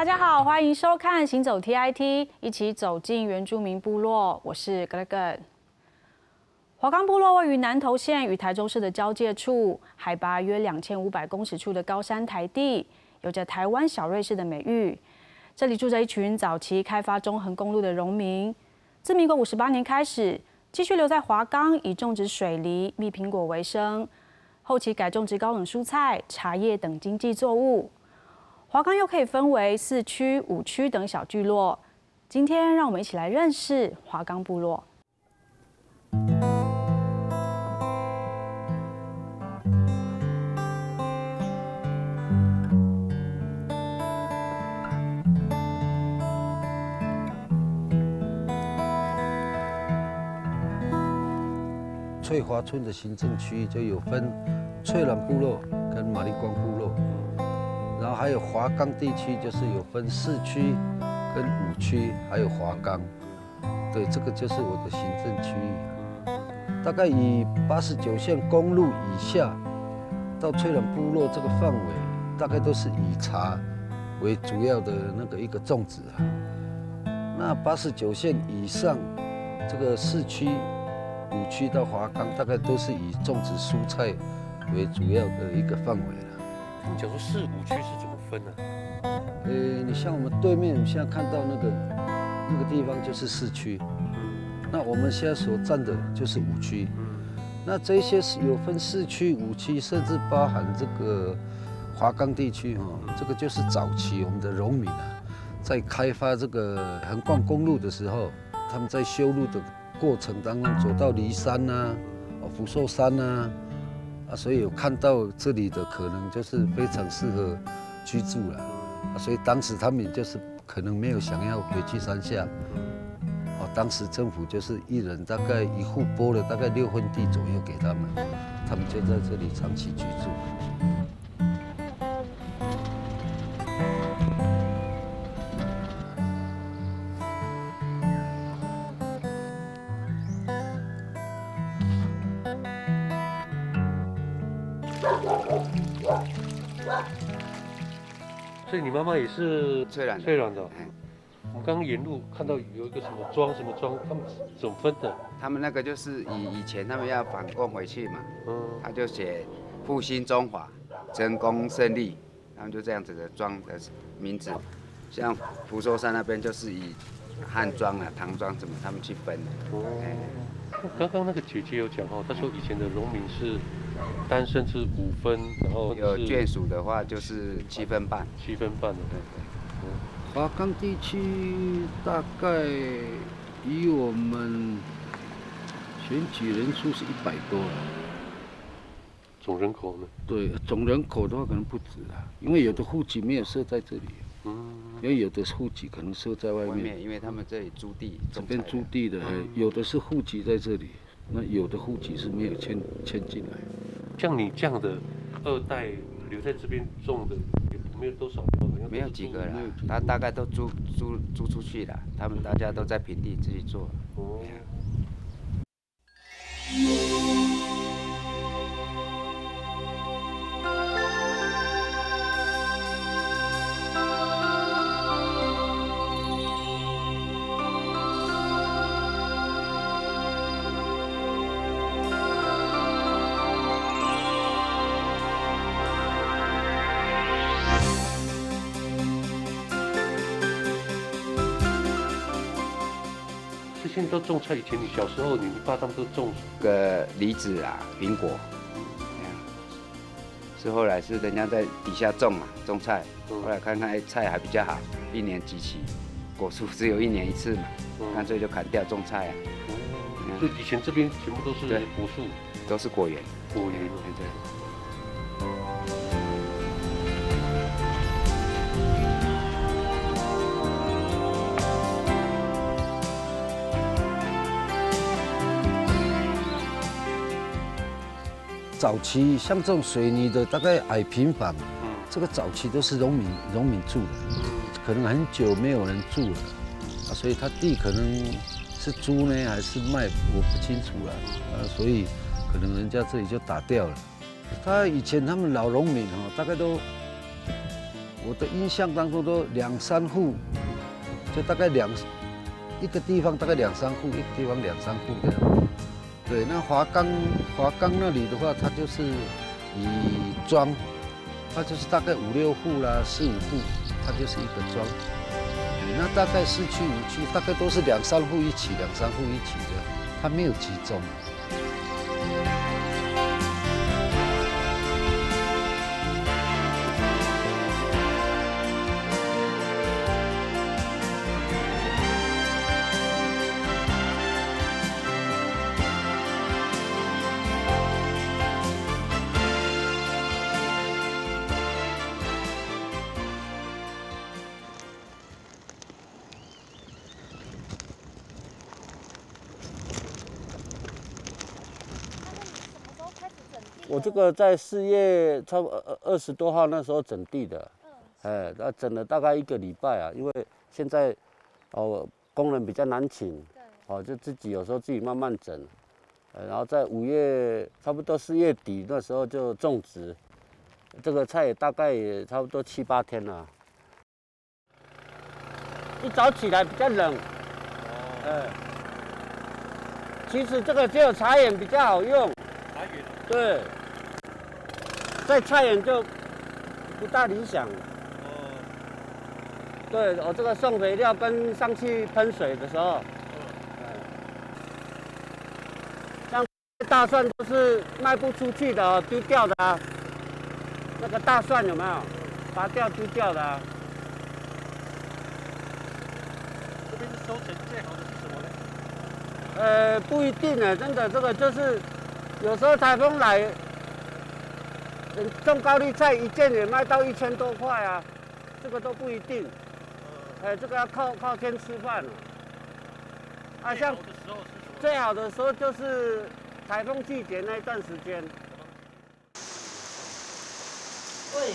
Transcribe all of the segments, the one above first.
大家好，欢迎收看《行走 TIT》，一起走进原住民部落。我是格格。华冈部落位于南投县与台中市的交界处，海拔约两千五百公尺处的高山台地，有着“台湾小瑞士”的美誉。这里住着一群早期开发中横公路的农民，自民国五十八年开始，继续留在华冈，以种植水梨、蜜苹果为生。后期改种植高冷蔬菜、茶叶等经济作物。华冈又可以分为四区、五区等小聚落。今天让我们一起来认识华冈部落。翠华村的行政区就有分翠峦部落跟马丽光部落。然后还有华冈地区，就是有分市区跟五区，还有华冈。对，这个就是我的行政区域。大概以八十九线公路以下到翠峦部落这个范围，大概都是以茶为主要的那个一个种植啊。那八十九线以上，这个市区、五区到华冈，大概都是以种植蔬菜为主要的一个范围了。假如四五区是怎么分呢？呃，你像我们对面现在看到那个那个地方就是市区，那我们现在所站的就是五区。那这些是有分市区、五区，甚至包含这个华冈地区哈，这个就是早期我们的农民啊，在开发这个横贯公路的时候，他们在修路的过程当中，走到骊山呐、福寿山呐。啊，啊所以有看到这里的可能就是非常适合居住了，所以当时他们就是可能没有想要回去山下，哦，当时政府就是一人大概一户拨了大概六分地左右给他们，他们就在这里长期居住。以你妈妈也是翠峦翠峦的。我们刚刚沿路看到有一个什么庄什么庄，他们怎么分的？他们那个就是以以前他们要反攻回去嘛，嗯，他就写复兴中华，成功胜利，他们就这样子的庄的名字。像福寿山那边就是以汉庄啊、唐庄怎么他们去分的。哦，刚刚那个姐姐有讲哦，她说以前的农民是。单身是五分，然后有眷属的话就是七分半，七分半的。对对。华冈地区大概以我们选举人数是一百多了。总人口呢？对，总人口的话可能不止啊，因为有的户籍没有设在这里。嗯。因为有的户籍可能设在外面，因为他们这里租地，这边租地的，有的是户籍在这里。那有的户籍是没有迁迁进来，像你这样的二代留在这边种的，也没有多少，没有几个了，他大概都租租租出去了，他们大家都在平地自己做。哦。都种菜，以前你小时候，你你爸他们都种个梨子啊、苹果，是后来是人家在底下种嘛，种菜，后来看看哎菜还比较好，一年几期，果树只有一年一次嘛，干脆就砍掉种菜啊。就以前这边全部都是果树，都是果园，果园。对。早期像这种水泥的，大概矮平房，这个早期都是农民农民住的，可能很久没有人住了，啊，所以他地可能是租呢还是卖，我不清楚了，啊，所以可能人家这里就打掉了。他以前他们老农民哈，大概都我的印象当中都两三户，就大概两一个地方大概两三户，一个地方两三户这样。对，那华冈华冈那里的话，它就是以庄，它就是大概五六户啦，四五户，它就是一个庄。那大概四区五区大概都是两三户一起，两三户一起的，它没有集中。我这个在四月差不多二二十多号那时候整地的，哎，那整了大概一个礼拜啊，因为现在哦工人比较难请，哦就自己有时候自己慢慢整，呃，然后在五月差不多四月底那时候就种植，这个菜大概也差不多七八天了。一早起来比较冷，哎，其实这个只有茶园比较好用，茶园对。在菜园就不大理想。哦，对我这个送肥料跟上去喷水的时候，像大蒜都是卖不出去的哦，丢掉的啊。那个大蒜有没有？拔掉丢掉的啊。这边是收成最好的是什么呢？呃，不一定呢，真的这个就是有时候台风来。种高丽菜一件也卖到一千多块啊，这个都不一定。哎，这个要靠靠天吃饭。啊，像最好的时候就是台风季节那一段时间。喂。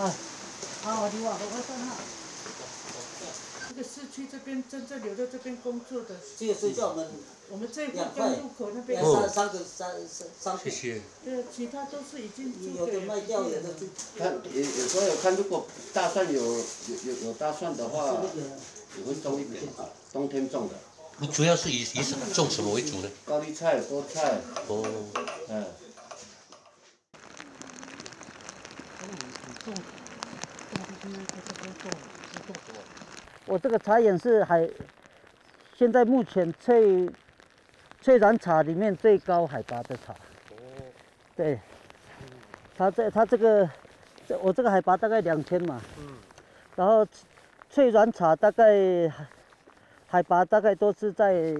哎，好，你往我快上哈。这个市区这边真正留在这边工作的，这个是叫我们我们这边跟路口那边三三个三三三谢谢。对，其他都是已经有的卖掉，有的就看有有时候有看，如果大蒜有有有有大蒜的话，也会种一点啊，冬天种的。你主要是以以什么种什么为主呢？高丽菜、菠菜。哦。嗯。我这个茶园是海，现在目前翠翠兰茶里面最高海拔的茶。哦。对。它在它这个，这我这个海拔大概两千嘛。嗯。然后翠兰茶大概海拔大概都是在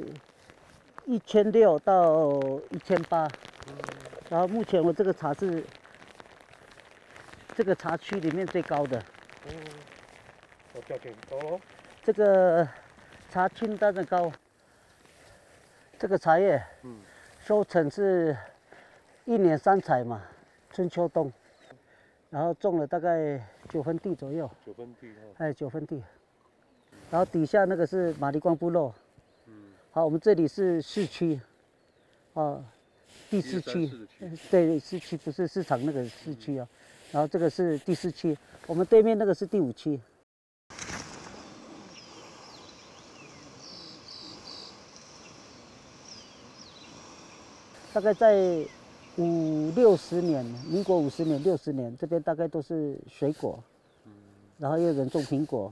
一千六到一千八。然后目前我这个茶是这个茶区里面最高的。嗯。我价钱高喽。这个茶青淡的高，这个茶叶，嗯，收成是一年三采嘛，春秋冬，然后种了大概九分地左右。九分地哦。哎，九分地。然后底下那个是马里光部落。嗯。好，我们这里是市区，啊，第四区。对，市区不是市场那个市区啊。然后这个是第四区，我们对面那个是第五区。大概在五六十年，民国五十年、六十年，这边大概都是水果，然后又有人种苹果，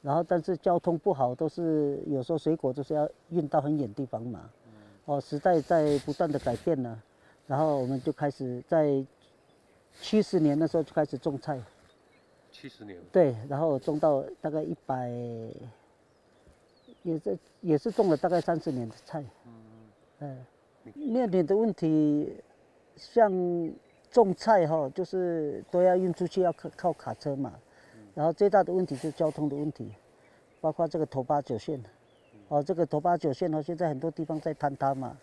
然后但是交通不好，都是有时候水果就是要运到很远地方嘛。哦，时代在不断的改变呢，然后我们就开始在七十年的时候就开始种菜。七十年。对，然后种到大概一百，也是也是种了大概三十年的菜。嗯。哎。面临的问题，像种菜哈，就是都要运出去，要靠靠卡车嘛。然后最大的问题就是交通的问题，包括这个头八九线，哦，这个头八九线哦，现在很多地方在坍塌嘛。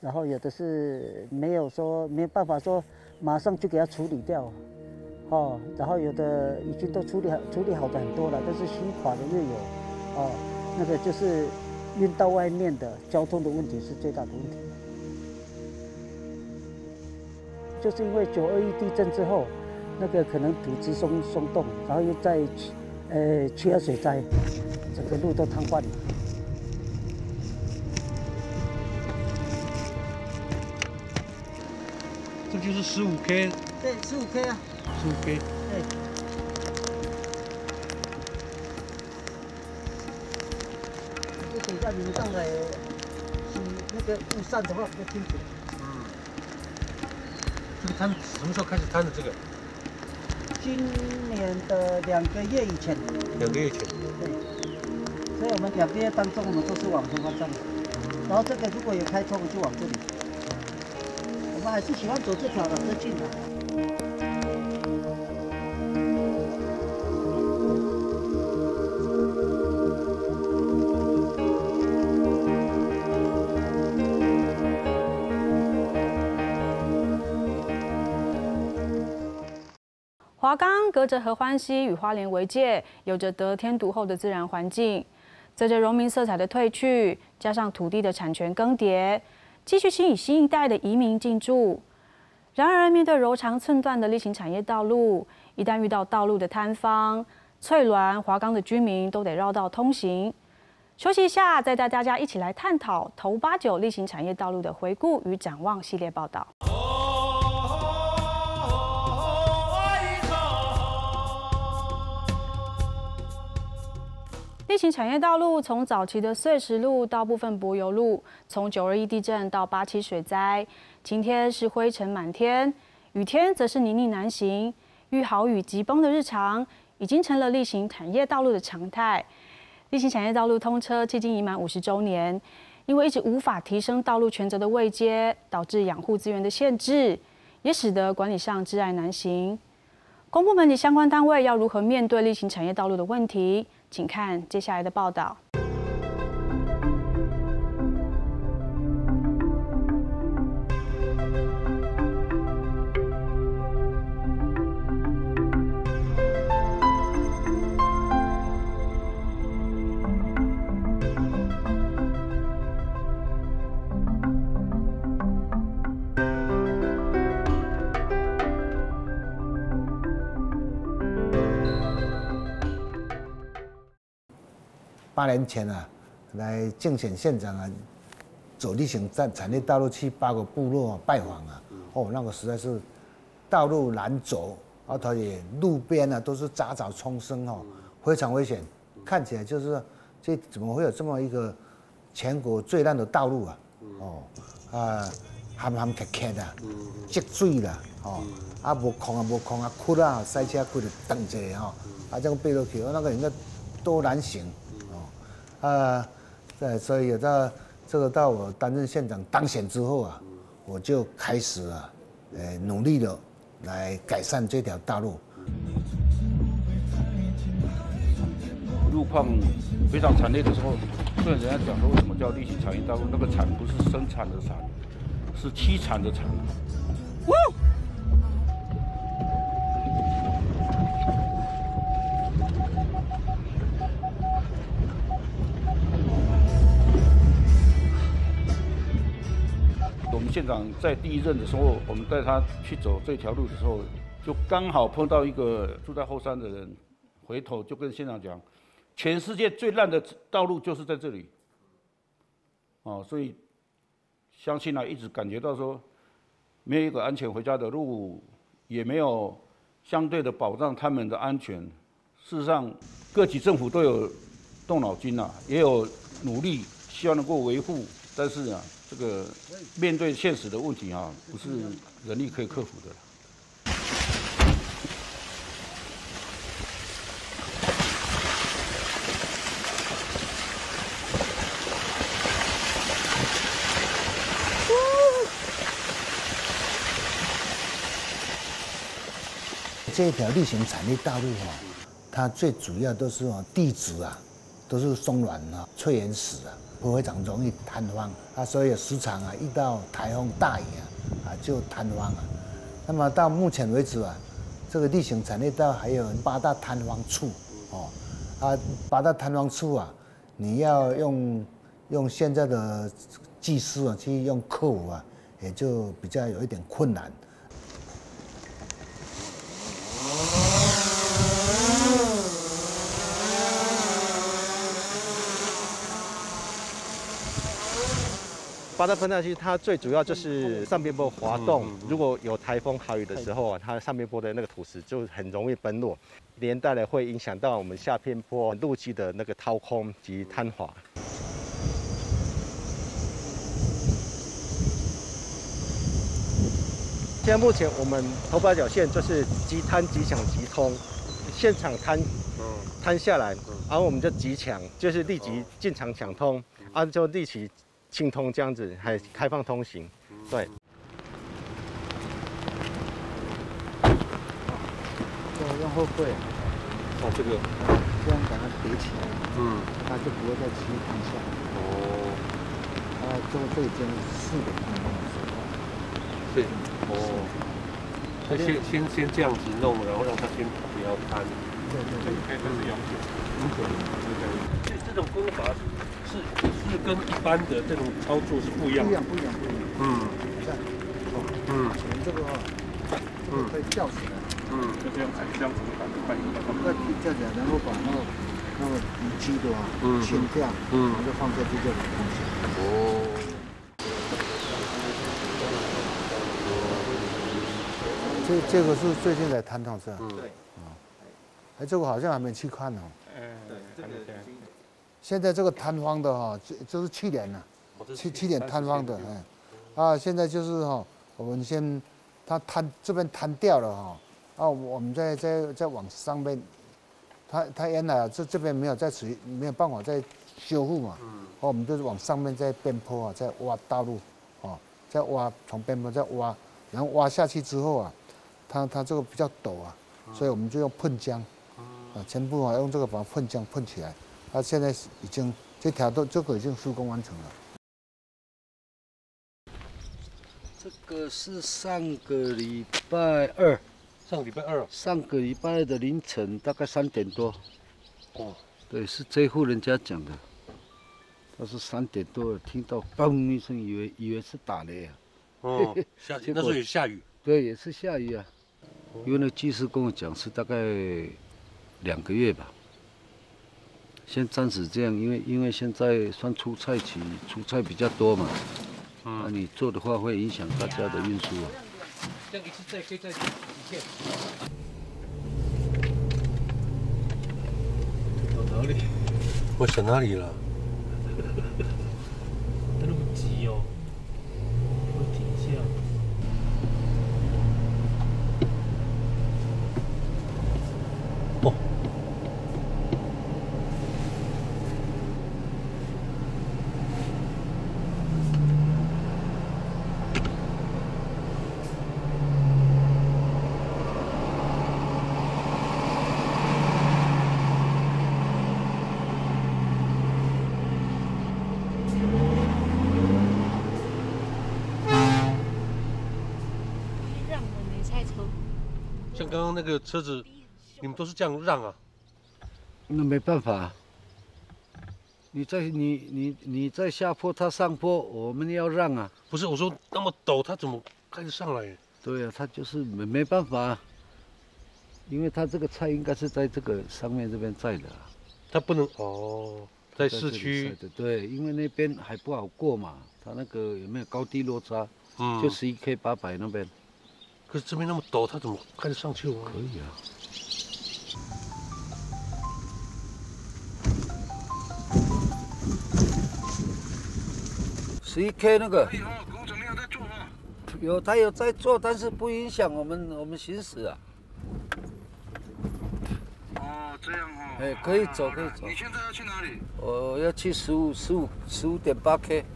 然后有的是没有说没办法说马上就给它处理掉，哦，然后有的已经都处理好处理好的很多了，但是新垮的又有，哦，那个就是运到外面的交通的问题是最大的问题。就是因为九二一地震之后，那个可能土质松松动，然后又在呃七二水灾，整个路都瘫痪了。这就是十五 K，对，十五 K 啊，十五 K。对。这水在淋上来，是那个雾散的话比较清楚。什么时候开始摊的？这个今年的两个月以前，两个月前。对，所以我们两个月当中，我们都是往东方向的。然后这个如果有开通，我就往这里。我们还是喜欢走这条的，这近的。华冈隔着合欢溪与花莲为界，有着得天独厚的自然环境。随着农民色彩的褪去，加上土地的产权更迭，继续吸引新一代的移民进驻。然而，面对柔长寸断的例行产业道路，一旦遇到道路的塌方，翠峦、华冈的居民都得绕道通行。休息一下，再带大家一起来探讨头八九例行产业道路的回顾与展望系列报道。例行产业道路从早期的碎石路到部分柏油路，从九二一地震到八七水灾，晴天是灰尘满天，雨天则是泥泞难行，遇好雨急崩的日常，已经成了例行产业道路的常态。例行产业道路通车迄今已满五十周年，因为一直无法提升道路权责的位阶，导致养护资源的限制，也使得管理上挚爱难行。公部门及相关单位要如何面对例行产业道路的问题？请看接下来的报道。八年前啊，来竞选县长啊，走例行在产业道路去八个部落拜访啊，哦，那个实在是道路难走，而且路边啊都是杂草丛生哦，非常危险。看起来就是说这怎么会有这么一个全国最烂的道路啊？哦，啊，咸咸磕磕的，积水啦，哦，啊无空啊无空啊，窟啊，塞车窟就等着吼，啊这样背落去，那个应该多难行。啊，对，所以到这个到我担任县长当选之后啊，我就开始啊，呃，努力的来改善这条道路。路况非常惨烈的时候，虽然人家讲说为什么叫例行产业道路，那个产不是生产的产，是凄惨的惨。县长在第一任的时候，我们带他去走这条路的时候，就刚好碰到一个住在后山的人，回头就跟县长讲，全世界最烂的道路就是在这里。哦，所以相信呢，一直感觉到说，没有一个安全回家的路，也没有相对的保障他们的安全。事实上，各级政府都有动脑筋呐，也有努力，希望能够维护，但是啊。这个面对现实的问题啊，不是人力可以克服的。这一条例行产业道路哈，它最主要都是哦地质啊，都是松软啊、脆岩石啊。非常容易坍方啊，所以时常啊遇到台风大雨啊，啊就坍方啊。那么到目前为止啊，这个例行产业道还有八大坍方处哦，啊八大坍方处啊，你要用用现在的技术啊去用克服啊，也就比较有一点困难。八大喷探器它最主要就是上边坡滑动，如果有台风、豪雨的时候啊，它上边坡的那个土石就很容易崩落，连带的会影响到我们下片坡路基的那个掏空及坍滑。现在目前我们头八角线就是急摊急抢急通，现场摊摊下来，然后我们就急抢，就是立即进场抢通，啊就立即清通这样子，还开放通行，对。这用后背，哦这个，这样把它叠起来，嗯，它就不会再轻弹下来。哦，啊，这这已经四个地方了，对。哦，那先先先这样子弄，然后让它先不要干。对对对，可以开始永久，永久这这种功法是是跟一般的这种操作是不一样。不一样不一样不一样。嗯。这样。哦。嗯。前这个话，这个可以吊起来。嗯。就这样子，这样子把它换一个，把它吊起来，然后把那个那个鱼机的话牵掉，嗯，然后就放下去就很安全。哦。这这个是最近在探讨是吧？对。啊，哎，这个好像还没去看呢。嗯，对，这个现在这个摊方的哈，就就是去年呢，去去年摊方的，哎，啊，现在就是哈，我们先，他摊这边摊掉了哈，啊，我们再再再往上面，他他原来啊这这边没有在持没有办法再修复嘛，嗯，哦，我们就是往上面再边坡啊，再挖道路，哦，再挖从边坡再挖，然后挖下去之后啊。它它这个比较陡啊，所以我们就用喷浆，啊，全部啊用这个把它喷浆喷起来。它现在已经这条都这个已经施工完成了。这个是上个礼拜二，上礼拜二，上个礼拜二的凌晨大概三点多。哦，对，是这户人家讲的，他是三点多听到嘣一声，以为以为是打雷啊。哦，下那时候也下雨。对，也是下雨啊。因为那技师跟我讲是大概两个月吧，先暂时这样，因为因为现在算出菜期，出菜比较多嘛，那你做的话会影响大家的运输啊。这样一次再可以再几片。到哪里？我想哪里了？那么急哦。刚刚那个车子，你们都是这样让啊？那没办法，你在你你你在下坡，他上坡，我们要让啊。不是我说那么陡，他怎么开始上来？对啊，他就是没没办法，因为他这个菜应该是在这个上面这边载的，他不能哦，在市区。对，因为那边还不好过嘛，他那个有没有高低落差？嗯，就十一 K 八百那边。可是这边那么陡，他怎么开得上去啊？可以啊。十一 K 那个。工程有在做吗？有，他有在做，但是不影响我们我们行驶啊。哦，这样哦。哎，可以走，可以走。你现在要去哪里？我要去十五十五十五点八 K。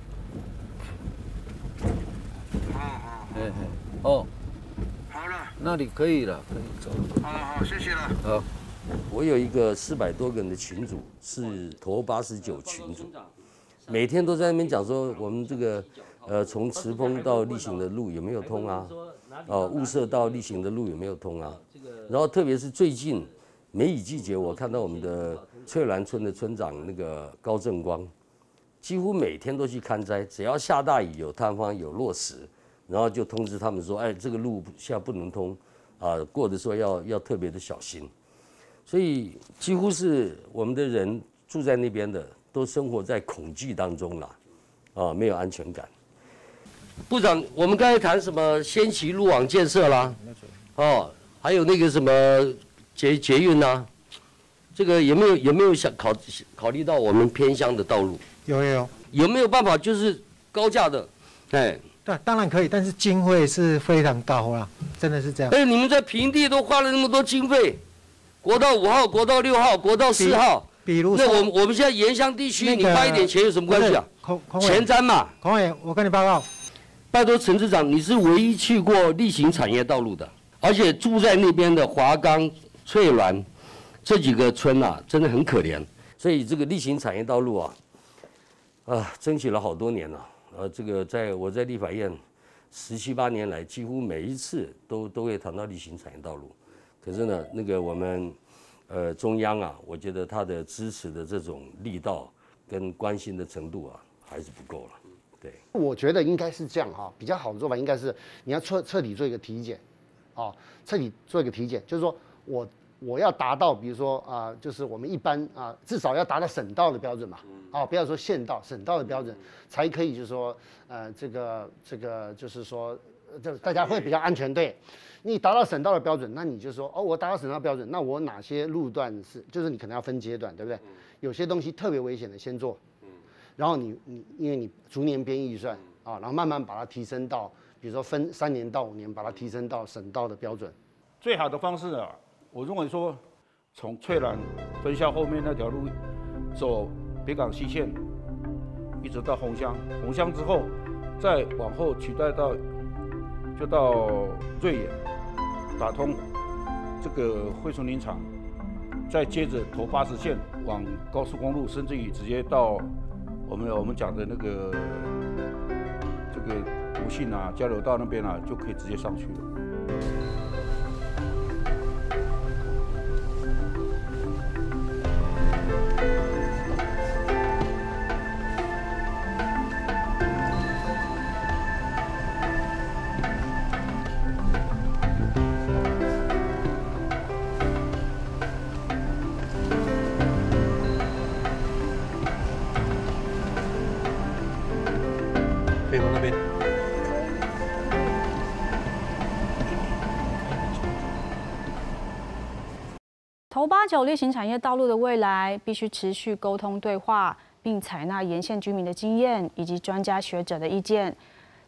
好好。哎哎，哦。那里可以了，可以走。好好，谢谢了。好，我有一个四百多个人的群组，是头八十九群组，每天都在那边讲说，我们这个呃从池峰到例行的路有没有通啊？哦，雾社到例行的路有没有通啊？然后特别是最近梅雨季节，我看到我们的翠兰村的村长那个高正光，几乎每天都去看灾，只要下大雨有塌方有落石。然后就通知他们说，哎，这个路现在不能通，啊，过的时候要要特别的小心。所以几乎是我们的人住在那边的，都生活在恐惧当中了，啊，没有安全感。部长，我们刚才谈什么先期路网建设啦，哦，还有那个什么捷捷运呐，这个有没有有没有想考考虑到我们偏乡的道路？有有有，有没有办法就是高架的？哎，对，当然可以，但是经费是非常高啦，真的是这样。哎，你们在平地都花了那么多经费，国道五号、国道六号、国道四号，比如那我们我们现在沿乡地区，你花一点钱有什么关系啊？前瞻嘛。孔伟，我跟你报告，拜托陈市长，你是唯一去过例行产业道路的，而且住在那边的华冈、翠峦这几个村啊，真的很可怜。所以这个例行产业道路啊，啊，争取了好多年了。呃，这个在我在立法院十七八年来，几乎每一次都都会谈到例行产业道路。可是呢，那个我们呃中央啊，我觉得他的支持的这种力道跟关心的程度啊，还是不够了。对，我觉得应该是这样哈，比较好的做法应该是你要彻彻底做一个体检，啊，彻底做一个体检，就是说我。我要达到，比如说啊，就是我们一般啊，至少要达到省道的标准嘛，啊，不要说县道，省道的标准才可以，就是说，呃，这个这个就是说，就大家会比较安全。对，你达到省道的标准，那你就说，哦，我达到省道标准，那我哪些路段是，就是你可能要分阶段，对不对？有些东西特别危险的先做，然后你你因为你逐年编预算啊，然后慢慢把它提升到，比如说分三年到五年把它提升到省道的标准。最好的方式啊。我认为说，从翠兰分校后面那条路走北港西线，一直到红乡，红乡之后再往后取代到就到瑞野，打通这个惠春林场，再接着投八十线往高速公路，甚至于直接到我们我们讲的那个这个吴信啊交流道那边啊，就可以直接上去了。九例行产业道路的未来，必须持续沟通对话，并采纳沿线居民的经验以及专家学者的意见。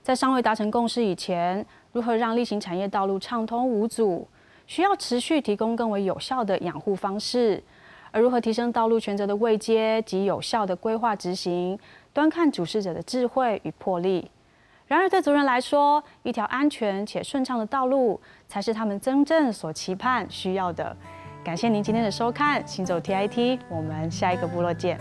在尚未达成共识以前，如何让例行产业道路畅通无阻，需要持续提供更为有效的养护方式。而如何提升道路权责的位阶及有效的规划执行，端看主事者的智慧与魄力。然而，对族人来说，一条安全且顺畅的道路，才是他们真正所期盼需要的。感谢您今天的收看，行走 T I T，我们下一个部落见。